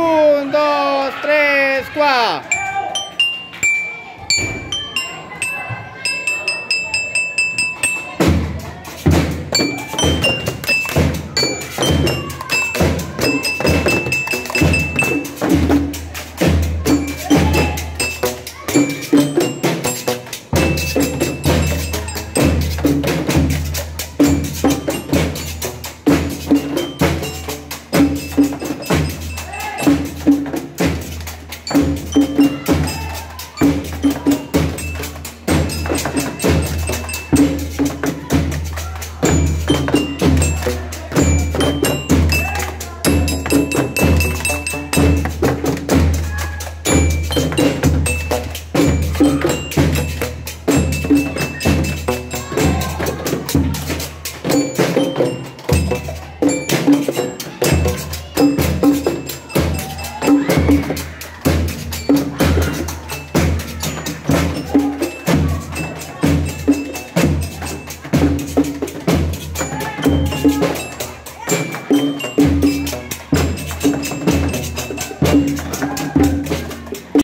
Un, dos, tres, qua. Thank you. Thank you.